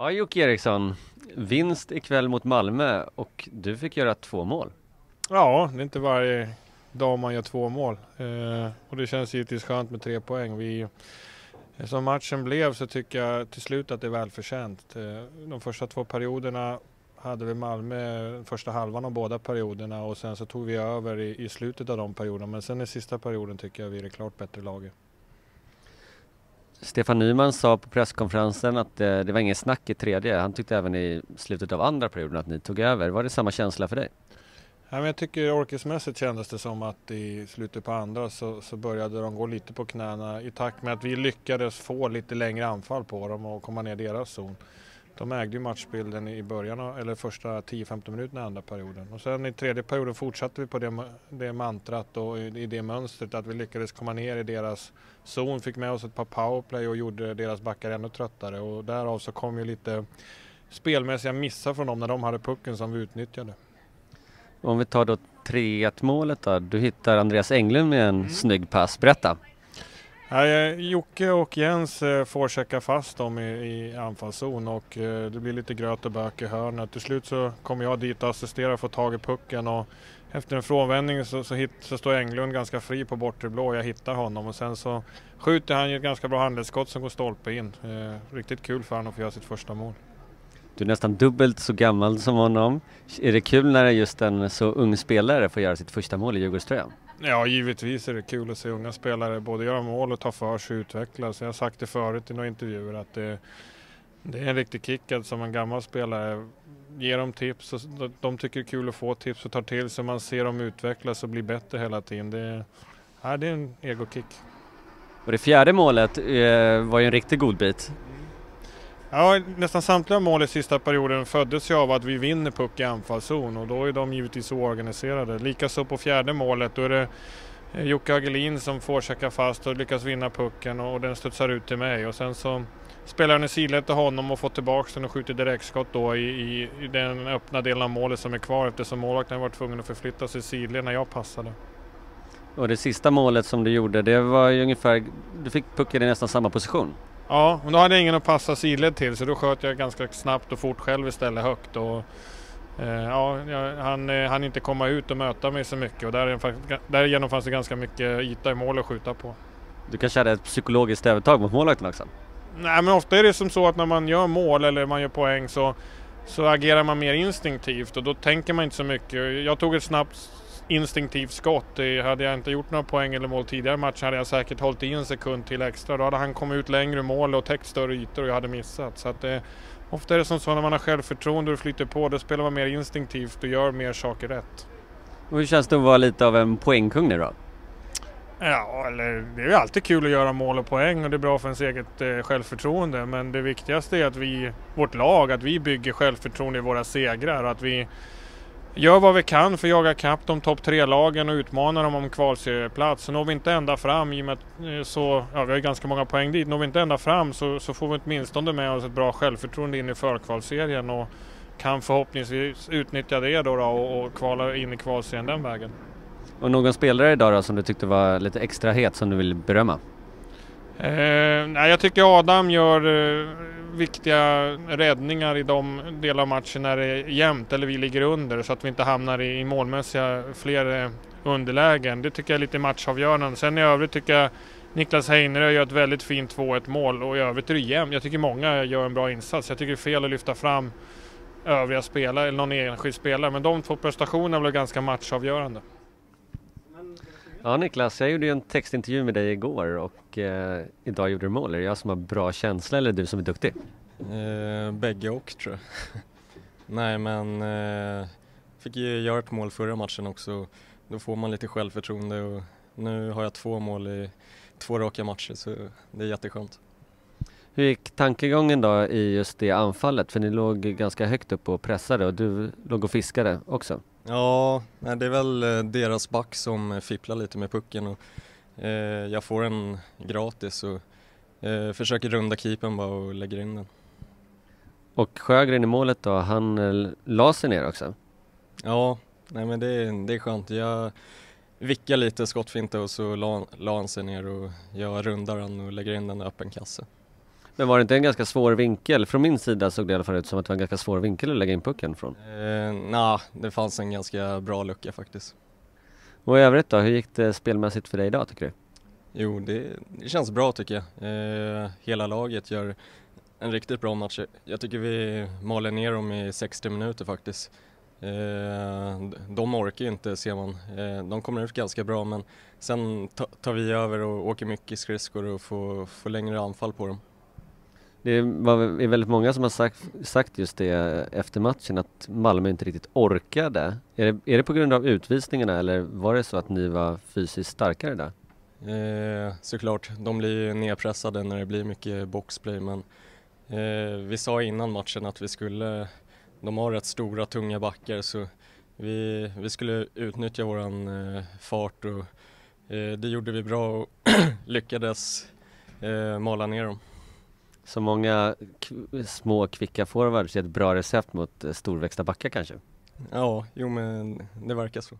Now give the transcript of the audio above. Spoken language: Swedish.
Ja, Jocke Eriksson, vinst ikväll mot Malmö och du fick göra två mål. Ja, det är inte varje dag man gör två mål eh, och det känns givetvis skönt med tre poäng. Vi, som matchen blev så tycker jag till slut att det är välförtjänt. Eh, de första två perioderna hade vi Malmö första halvan av båda perioderna och sen så tog vi över i, i slutet av de perioderna. Men sen i sista perioden tycker jag vi är det klart bättre laget. Stefan Nyman sa på presskonferensen att det, det var ingen snack i tredje. Han tyckte även i slutet av andra perioden att ni tog över. Var det samma känsla för dig? Ja, men jag tycker orkesmässigt kändes det som att i slutet på andra så, så, började de gå lite på knäna i takt med att vi lyckades få lite längre anfall på dem och komma ner deras zon. De ägde ju matchbilden i början, eller första 10-15 minuterna i andra perioden. Och sen i tredje perioden fortsatte vi på det, det mantrat och i, det mönstret att vi lyckades komma ner i deras zon, fick med oss ett par powerplay och gjorde deras backar ännu tröttare och därav så kom ju lite spelmässiga missar från dem när de hade pucken som vi utnyttjade. Om vi tar då 3-1 målet då, du hittar Andreas Englund med en mm. snygg pass, berätta! Nej, Jocke och Jens eh, får checka fast dem i, i anfallszon och eh, det blir lite gröt och bök i hörnet. Till slut så kommer jag dit och assisterar och får tag i pucken och efter en frånvändning så, så, hit, så står Englund ganska fri på bortre blå och jag hittar honom och sen så skjuter han ett ganska bra handledsskott som går stolpe in. Eh, riktigt kul för honom att få göra sitt första mål. Du är nästan dubbelt så gammal som honom. Är det kul när just en så ung spelare får göra sitt första mål i Djurgårdströjan? Ja, givetvis är det kul att se unga spelare både göra mål och ta för sig och utvecklas. Jag har sagt det förut i några intervjuer att det, det är en riktig kick att som en gammal spelare ge dem tips och de tycker det är kul att få tips och tar till sig. Man ser dem utvecklas och bli bättre hela tiden. Det, ja, det är en egokick. Och det fjärde målet eh, var ju en riktigt god bit. Ja, nästan samtliga mål i sista perioden föddes ju av att vi vinner puck i anfallszon och då är de givetvis oorganiserade. Likaså på fjärde målet, då är det eh, Jocke Hagelin som får checka fast och lyckas vinna pucken och den studsar ut till mig och sen så spelar han i sidled till honom och får tillbaka den och skjuter direktskott då i, i, i, den öppna delen av målet som är kvar eftersom målvakten var tvungen att förflytta sig i sidled när jag passade. Och det sista målet som du gjorde, det var ju ungefär, du fick pucken i nästan samma position? Ja, men då hade jag ingen att passa sidled till så då sköt jag ganska snabbt och fort själv istället högt. Och, eh, ja, han eh, hann inte komma ut och möta mig så mycket och därigenom fanns det ganska mycket yta i mål att skjuta på. Du kanske hade ett psykologiskt övertag mot målvakten också? Nej, men ofta är det som så att när man gör mål eller man gör poäng så, så agerar man mer instinktivt och då tänker man inte så mycket. Jag tog ett snabbt instinktivt skott. Hade jag inte gjort några poäng eller mål tidigare i matchen hade jag säkert hållit i en sekund till extra. Då hade han kommit ut längre mål och täckt större ytor och jag hade missat. Så att, eh, ofta är det som så när man har självförtroende och flyter på, då spelar man mer instinktivt och gör mer saker rätt. Och hur känns det att vara lite av en poängkung nu då? Ja, eller det är ju alltid kul att göra mål och poäng och det är bra för ens eget eh, självförtroende. Men det viktigaste är att vi, vårt lag, att vi bygger självförtroende i våra segrar. Att vi gör vad vi kan för att jaga kapp de topp tre-lagen och utmana dem om kvalserieplats. Så når vi inte ända fram, i och med att eh, så, ja, vi har ganska många poäng dit, når vi inte ända fram så, så får vi åtminstone med oss ett bra självförtroende in i förkvalserien och kan förhoppningsvis utnyttja det då, då och, och kvala in i kvalserien den vägen. Och någon spelare idag då som du tyckte var lite extra het som du vill berömma? Eh, jag tycker Adam gör eh, viktiga räddningar i de delar av matchen när det är jämnt eller vi ligger under så att vi inte hamnar i, i målmässiga fler eh, underlägen. Det tycker jag är lite matchavgörande. Sen i övrigt tycker jag Niklas Heinerö gör ett väldigt fint 2-1 mål och i övrigt är det jämnt. Jag tycker många gör en bra insats. Jag tycker det är fel att lyfta fram övriga spelare eller någon enskild spelare men de två prestationerna blev ganska matchavgörande. Ja Niklas, jag gjorde ju en textintervju med dig igår och eh, idag gjorde du mål. Är det jag som har bra känsla eller du som är duktig? Eh, bägge och tror jag. Nej men eh, fick ju göra ett mål förra matchen också. Då får man lite självförtroende och nu har jag två mål i två raka matcher så det är jätteskönt. Hur gick tankegången då i just det anfallet? För ni låg ganska högt upp och pressade och du låg och fiskade också. Ja, det är väl eh, deras back som fipplar lite med pucken och eh, jag får den gratis och eh, försöker runda keepern bara och lägger in den. Och Sjögren i målet då, han la sig ner också? Ja, nej men det, är, det är skönt. Jag vickar lite skottfinta och så la, la han sig ner och jag rundar den och lägger in den i öppen kasse. Men var det inte en ganska svår vinkel? Från min sida såg det i alla fall ut som att det var en ganska svår vinkel att lägga in pucken från. Eh, nah, det fanns en ganska bra lucka faktiskt. Och i övrigt då, hur gick det spelmässigt för dig idag tycker du? Jo, det, det känns bra tycker jag. Eh, hela laget gör en riktigt bra match. Jag tycker vi maler ner dem i 60 minuter faktiskt. Eh, de orkar ju inte ser man. Eh, de kommer ut ganska bra men sen tar vi över och åker mycket skridskor och får, får längre anfall på dem. Det var väldigt många som har sagt, sagt just det efter matchen att Malmö inte riktigt orkade. Är det, är det på grund av utvisningarna eller var det så att ni var fysiskt starkare där? Eh, såklart, de blir ju nedpressade när det blir mycket boxplay men eh, vi sa innan matchen att vi skulle, de har rätt stora tunga backar så vi, vi skulle utnyttja våran eh, fart och eh, det gjorde vi bra och lyckades eh, mala ner dem. Så många små kvicka forwards är ett bra recept mot eh, storväxta backar kanske? Ja, jo men det verkar så.